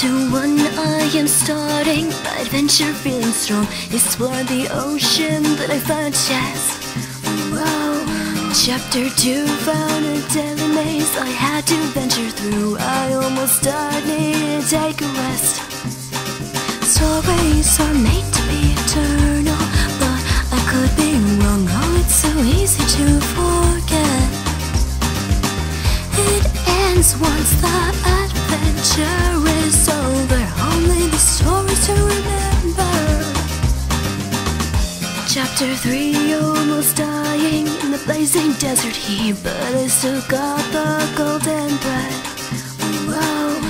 Chapter 1 I am starting. My adventure feeling strong. Explore the ocean that I found. Yes. Wow Chapter 2 found a deadly maze. I had to venture through. I almost died, needed to take a rest. Stories are made to be eternal But I could be wrong. Oh, it's so easy to forget. It ends once Chapter 3 Almost dying in the blazing desert heat But I still got the golden thread. Wow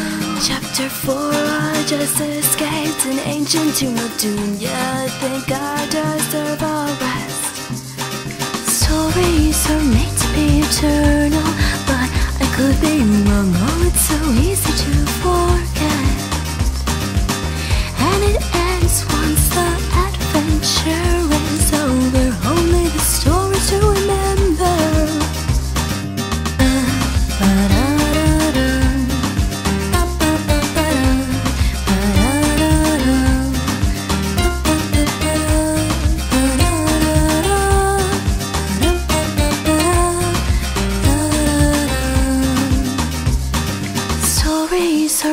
Chapter 4 I just escaped an ancient tomb of doom. Yeah, I think I deserve a rest. Stories are made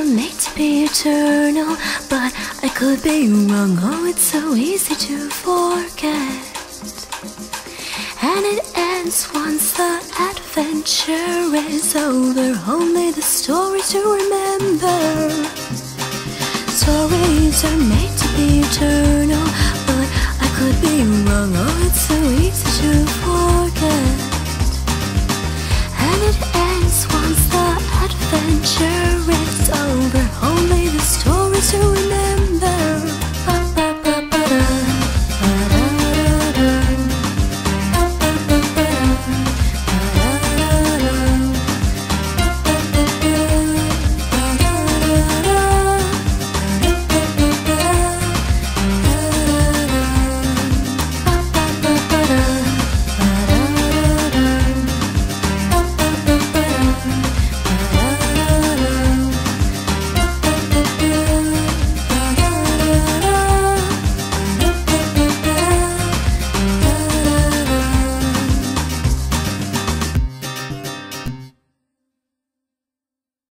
Made to be eternal, but I could be wrong. Oh, it's so easy to forget. And it ends once the adventure is over. Only the story to remember. Stories are made to be eternal, but I could be wrong. Oh,